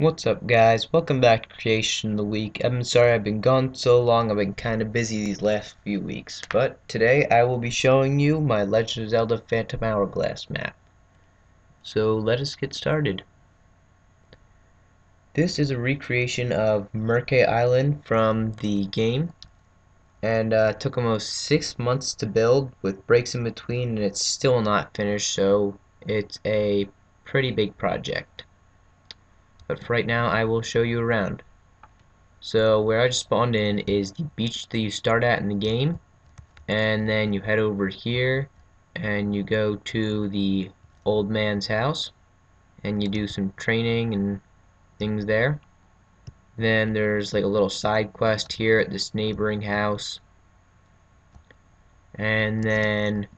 What's up guys, welcome back to Creation of the Week. I'm sorry I've been gone so long, I've been kinda busy these last few weeks. But today I will be showing you my Legend of Zelda Phantom Hourglass map. So let us get started. This is a recreation of Mercay Island from the game. And uh, took almost six months to build with breaks in between and it's still not finished so it's a pretty big project but for right now I will show you around. So where I just spawned in is the beach that you start at in the game and then you head over here and you go to the old man's house and you do some training and things there. Then there's like a little side quest here at this neighboring house and then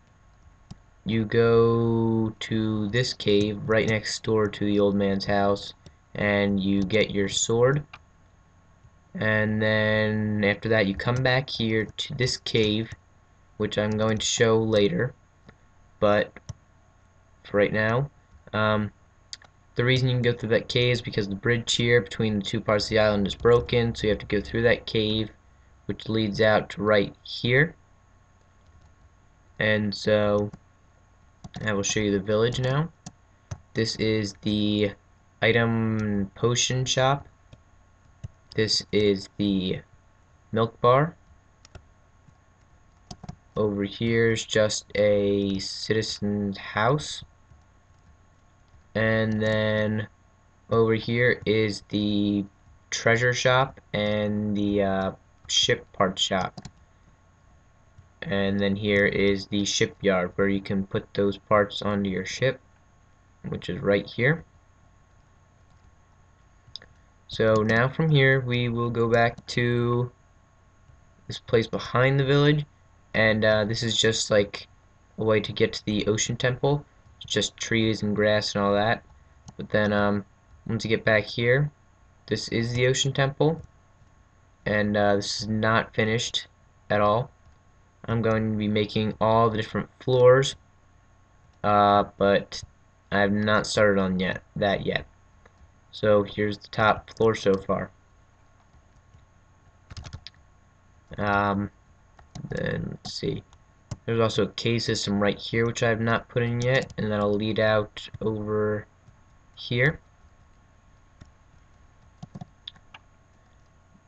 you go to this cave right next door to the old man's house and you get your sword. And then after that you come back here to this cave which I'm going to show later. But for right now um, the reason you can go through that cave is because the bridge here between the two parts of the island is broken so you have to go through that cave which leads out to right here. And so I will show you the village now. This is the item potion shop. This is the milk bar. Over here is just a citizen's house. And then over here is the treasure shop and the uh, ship part shop. And then here is the shipyard where you can put those parts onto your ship, which is right here. So now from here we will go back to this place behind the village. And uh, this is just like a way to get to the ocean temple. It's just trees and grass and all that. But then um, once you get back here this is the ocean temple. And uh, this is not finished at all. I'm going to be making all the different floors. Uh, but I have not started on yet that yet so here's the top floor so far. Um, then let's see. There's also a cave system right here which I have not put in yet, and that'll lead out over here.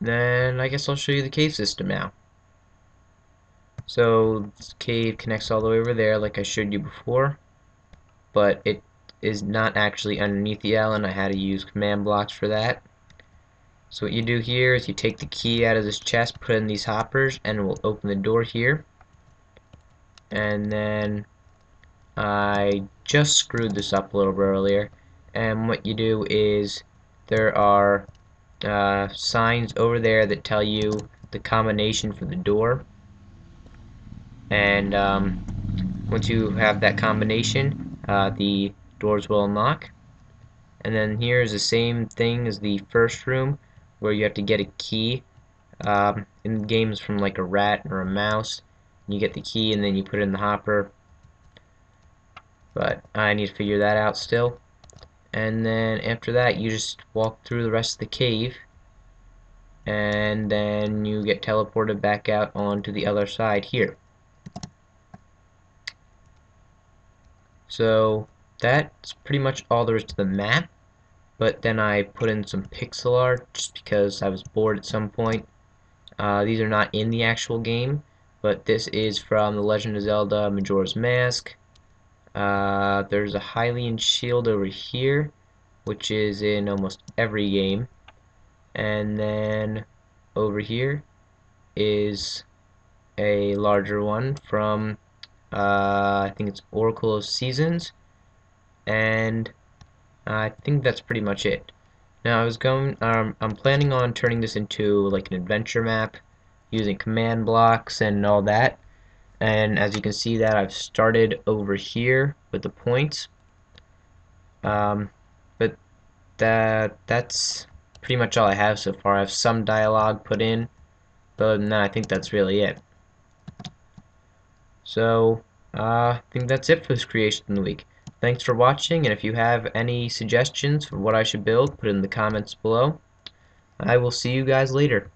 Then I guess I'll show you the cave system now. So this cave connects all the way over there like I showed you before, but it is not actually underneath the island. I had to use command blocks for that. So what you do here is you take the key out of this chest, put in these hoppers, and it will open the door here. And then I just screwed this up a little bit earlier. And what you do is there are uh, signs over there that tell you the combination for the door. And um, once you have that combination, uh, the doors will unlock. And then here is the same thing as the first room where you have to get a key. Um, in games from like a rat or a mouse, you get the key and then you put it in the hopper. But I need to figure that out still. And then after that you just walk through the rest of the cave and then you get teleported back out onto the other side here. So that's pretty much all there is to the map but then I put in some pixel art just because I was bored at some point. Uh, these are not in the actual game but this is from The Legend of Zelda Majora's Mask. Uh, there's a Hylian shield over here which is in almost every game. And then over here is a larger one from uh, I think it's Oracle of Seasons and I think that's pretty much it. Now I was going, um, I'm planning on turning this into like an adventure map using command blocks and all that. And as you can see that I've started over here with the points. Um, but that that's pretty much all I have so far. I have some dialogue put in, but that, I think that's really it. So, uh, I think that's it for this creation of the week. Thanks for watching, and if you have any suggestions for what I should build, put in the comments below. I will see you guys later.